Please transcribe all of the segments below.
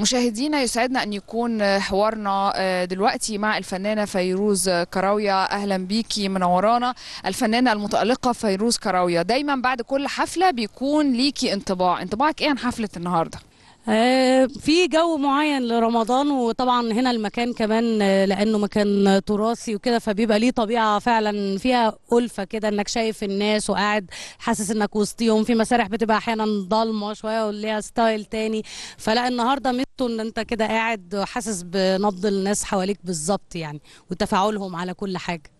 مشاهدينا يسعدنا أن يكون حوارنا دلوقتي مع الفنانة فيروز كراوية. أهلا بيكي منورانا الفنانة المتألقة فيروز كراوية. دايما بعد كل حفلة بيكون ليكي انطباع. انطباعك إيه عن حفلة النهاردة؟ آه، في جو معين لرمضان وطبعا هنا المكان كمان آه، لأنه مكان تراثي وكده فبيبقى ليه طبيعة فعلا فيها ألفة كده إنك شايف الناس وقاعد حاسس إنك وسطيهم في مسارح بتبقى أحيانا ضلمة شوية وليها ستايل تاني. فلا النهارده ميزته إن أنت كده قاعد حاسس بنبض الناس حواليك بالظبط يعني وتفاعلهم على كل حاجة.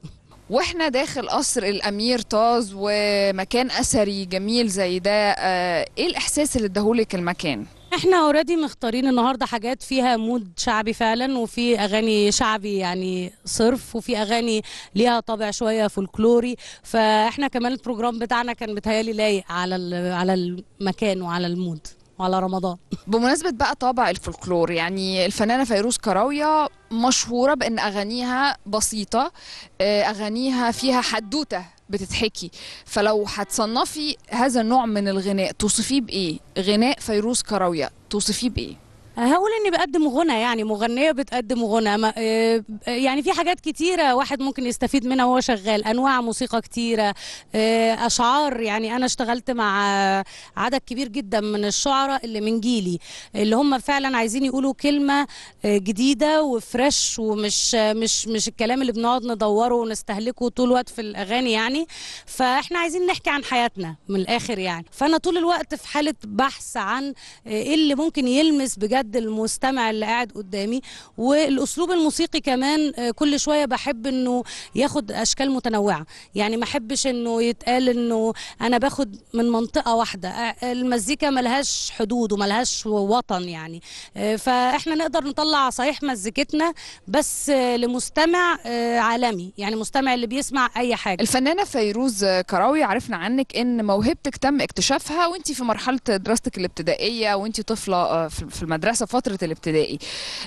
وإحنا داخل قصر الأمير طاز ومكان أثري جميل زي ده آه، إيه الإحساس اللي اداهولك المكان؟ إحنا already مختارين النهارده حاجات فيها مود شعبي فعلا وفي أغاني شعبي يعني صرف وفي أغاني ليها طابع شوية فولكلوري فاحنا كمان ال program بتاعنا كان بيتهيألي لايق على على المكان وعلى المود وعلى رمضان. بمناسبة بقى طابع الفولكلور يعني الفنانة فيروز كراوية مشهورة بأن أغانيها بسيطة آه، أغانيها فيها حدوتة. بتتحكي فلو هتصنفي هذا النوع من الغناء توصفيه بإيه؟ غناء فيروز كراوية توصفيه بإيه؟ هقول اني بقدم غنى يعني مغنية بتقدم غنى. آه، يعني في حاجات كتيرة واحد ممكن يستفيد منها وهو شغال. أنواع موسيقى كتيرة آه، أشعار. يعني أنا اشتغلت مع عدد كبير جدا من الشعراء اللي من جيلي اللي هم فعلا عايزين يقولوا كلمة آه، جديدة وفريش ومش مش مش الكلام اللي بنقعد ندوره ونستهلكه طول الوقت في الأغاني يعني. فإحنا عايزين نحكي عن حياتنا من الآخر يعني. فأنا طول الوقت في حالة بحث عن إيه اللي ممكن يلمس بجد المستمع اللي قاعد قدامي والأسلوب الموسيقي كمان آه، كل شوية بحب إنه ياخد أشكال متنوعة. يعني ما أحبش إنه يتقال إنه أنا باخد من منطقة واحدة. آه، المزيكا ملهاش حدود وملهاش وطن يعني. آه، فإحنا نقدر نطلع صحيح مزيكتنا بس لمستمع عالمي. يعني مستمع اللي بيسمع أي حاجة. الفنانة فيروز كراوية عرفنا عنك إن موهبتك تم اكتشافها وانت في مرحلة دراستك الابتدائية وانت طفلة آه، في في المدرسة فترة الابتدائي.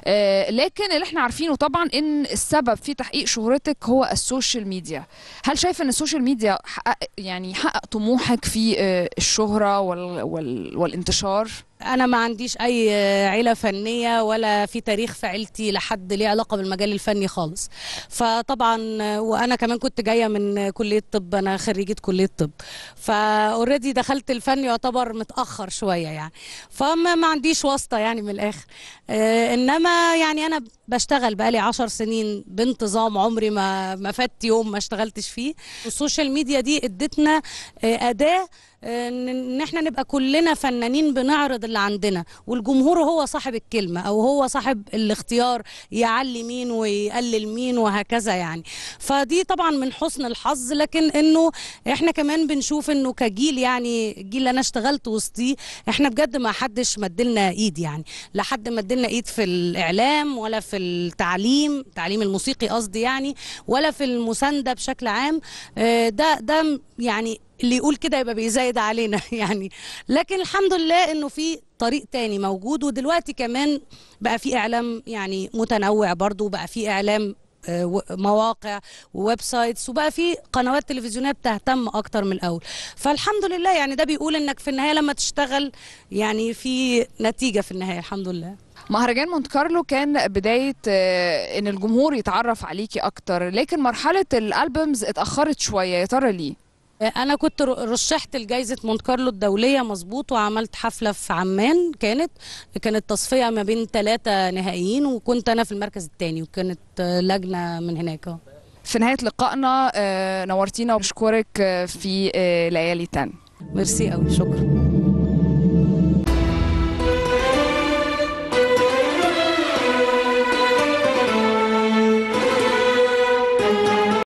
آه، لكن اللي إحنا عارفينه طبعا إن السبب في تحقيق شهرتك هو ال social media. هل شايفة إن ال social media حقق يعني حقق طموحك في آه، الشهرة وال وال والانتشار؟ أنا ما عنديش أي عيلة فنية ولا في تاريخ في عيلتي لحد ليه علاقة بالمجال الفني خالص. فطبعا وأنا كمان كنت جاية من كلية طب أنا خريجة كلية طب. ف already دخلت الفن يعتبر متأخر شوية يعني. فما ما عنديش واسطة يعني من الآخر. آه إنما يعني أنا بشتغل بقالي عشر سنين بانتظام عمري ما ما فات يوم ما اشتغلتش فيه. ال social media دي ادتنا آه أداة آه، إن إحنا نبقى كلنا فنانين بنعرض اللي عندنا والجمهور هو صاحب الكلمة أو هو صاحب الاختيار يعلي مين ويقلل مين وهكذا يعني. فدي طبعا من حسن الحظ لكن إنه إحنا كمان بنشوف إنه كجيل يعني الجيل اللي أنا اشتغلت وسطيه إحنا بجد ما حدش مدلنا إيد يعني. لا حد مدلنا إيد في الإعلام ولا في التعليم التعليم الموسيقي قصدي يعني ولا في المساندة بشكل عام. آه، ده ده يعني اللي يقول كده يبقى بيزايد علينا يعني. لكن الحمد لله إنه في طريق تاني موجود ودلوقتي كمان بقى في إعلام يعني متنوع برضو وبقى في إعلام آه، مواقع و websites وبقى في قنوات تلفزيونية بتهتم أكتر من الأول. فالحمد لله يعني ده بيقول إنك في النهاية لما تشتغل يعني في نتيجة في النهاية الحمد لله. مهرجان مونت كارلو كان بداية آه، إن الجمهور يتعرف عليكي أكتر لكن مرحلة ال albums اتأخرت شوية يا ترى ليه؟ أنا كنت رشحت لجائزه مونت كارلو الدولية مظبوط وعملت حفلة في عمان كانت كانت تصفية ما بين ثلاثة نهائيين وكنت أنا في المركز الثاني وكانت لجنة من هناك. في نهاية لقائنا آه، نورتينا وبشكرك آه، في آه، ليالي تن ميرسي قوي شكرا